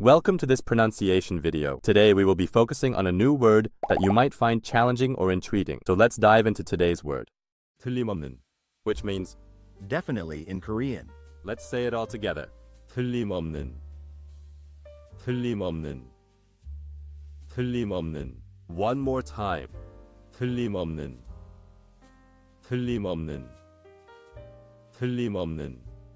Welcome to this pronunciation video. Today we will be focusing on a new word that you might find challenging or intriguing. So let's dive into today's word. 틀림없는, which means Definitely in Korean. let's say it all together. 틀림없는, 틀림없는, 틀림없는. One more time. 틀림없는, 틀림없는, 틀림없는.